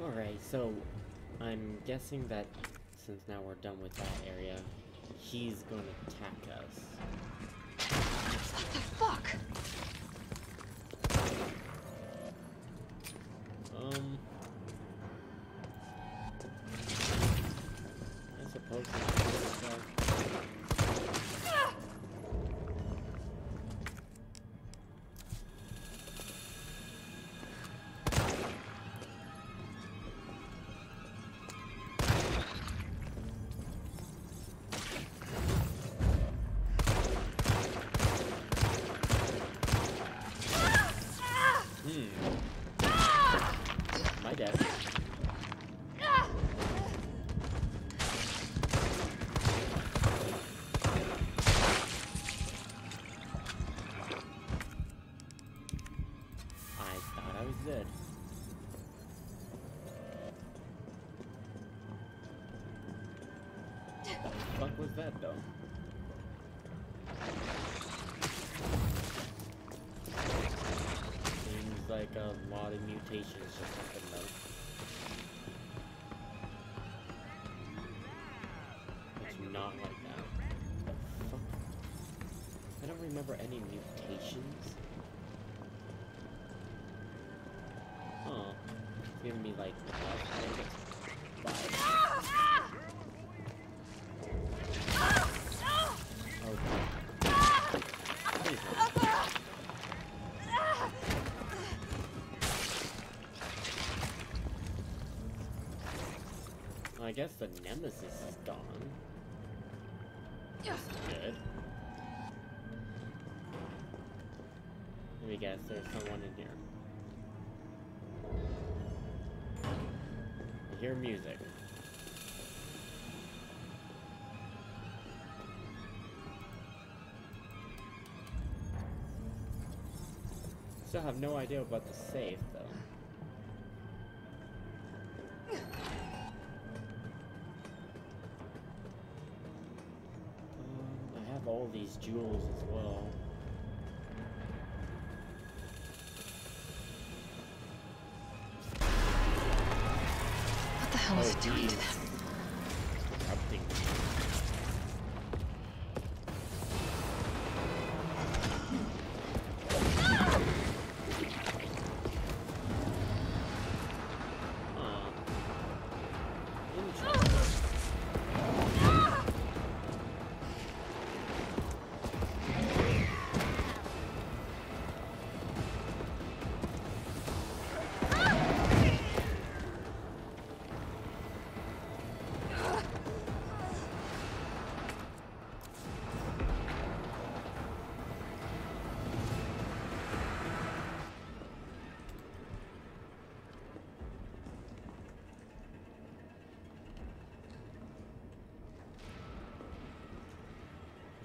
Alright, so I'm guessing that since now we're done with that area, he's going to attack us. What the fuck? Um. I suppose fuck was that though? Seems like a lot of mutations just happened though. It's not like that. The? I don't remember any mutations. Huh. It's giving me like uh, vibes. Okay. Please no. I guess the nemesis is gone. That's good. Let me guess, there's someone in here. I hear music. Still have no idea about the safe, though. These jewels as well. What the hell is it he doing to geez. them?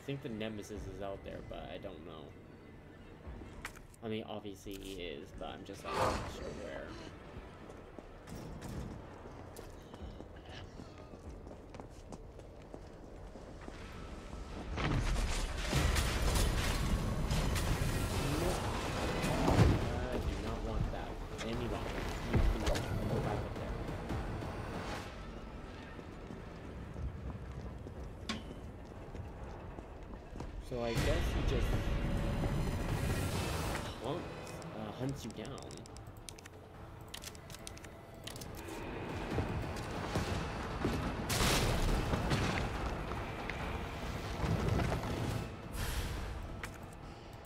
Think the Nemesis is out there, but I don't know. I mean, obviously he is, but I'm just like, not sure where. So I guess he just hunts, uh, hunts you down.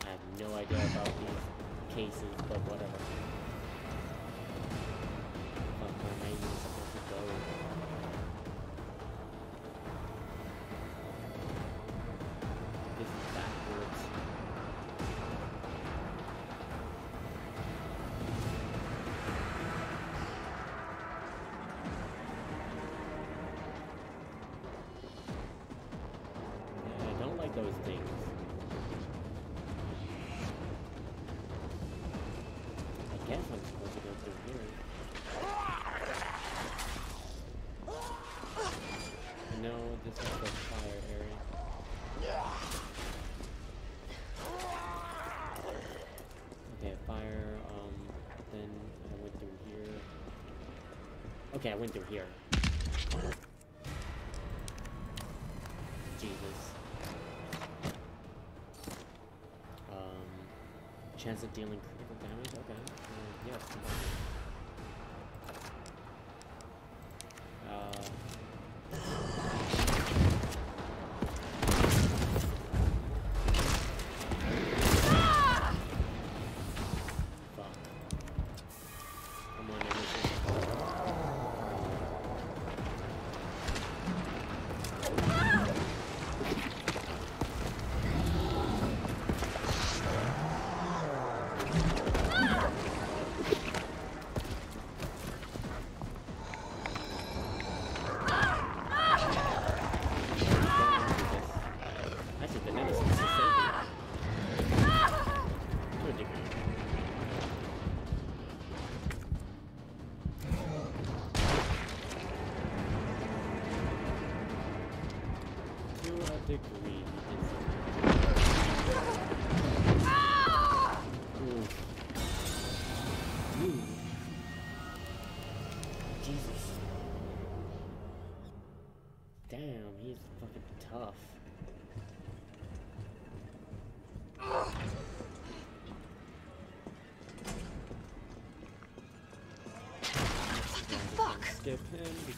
I have no idea about these cases, but whatever. This is the fire area. Okay, fire, um, then I went through here. Okay, I went through here. Jesus. Um, chance of dealing critical damage? Okay. Uh, yes. Uh,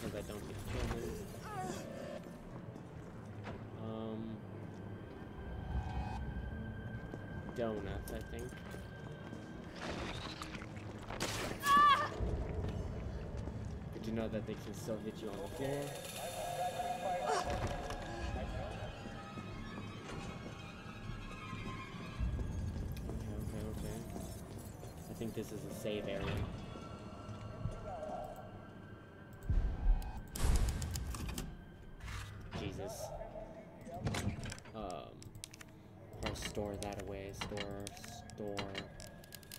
because I don't get him. Um, donuts, I think. Did you know that they can still hit you on the floor? Okay, okay, okay. I think this is a save area.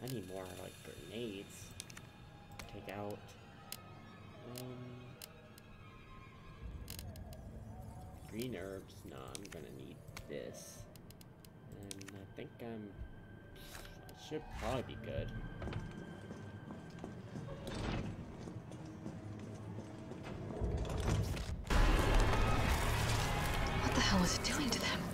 I need more like grenades. Take out. Um, green herbs. Nah, I'm gonna need this. And I think I'm. I should probably be good. What the hell is it doing to them?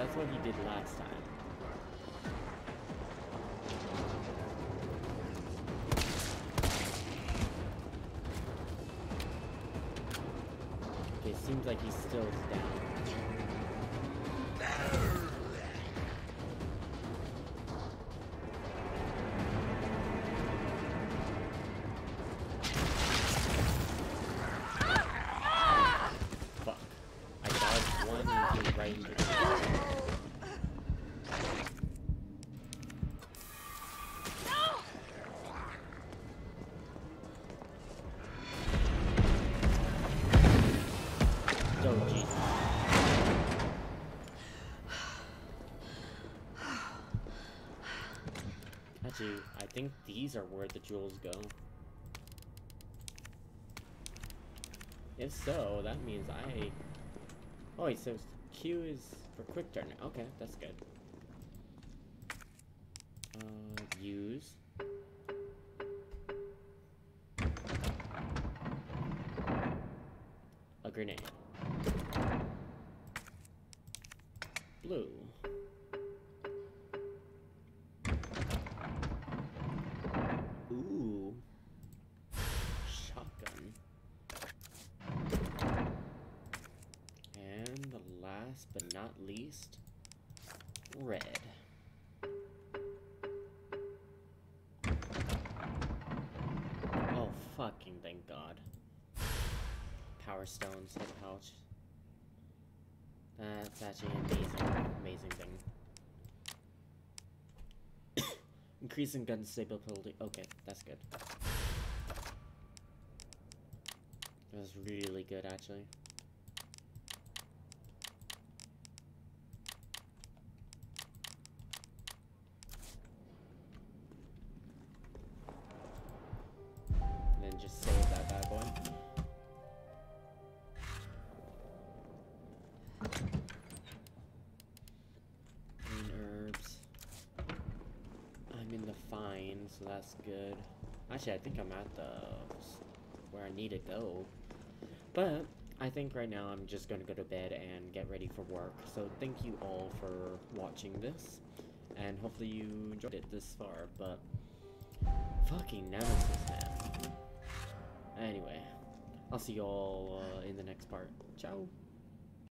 That's what he did last time. Okay, seems like he's still down. Actually, I think these are where the jewels go. If so, that means I... Oh, wait, so Q is for quick turn. Okay, that's good. Uh, use. A grenade. Blue. Ooh. Shotgun. And the last but not least, red. Oh, fucking thank God. Power stones, head pouch. That's actually an amazing, amazing thing. Increasing gun stability. Okay, that's good. That was really good, actually. Fine, so that's good. Actually, I think I'm at the where I need to go. But I think right now I'm just gonna go to bed and get ready for work. So thank you all for watching this, and hopefully you enjoyed it this far. But fucking nemesis, man. Anyway, I'll see you all uh, in the next part. Ciao.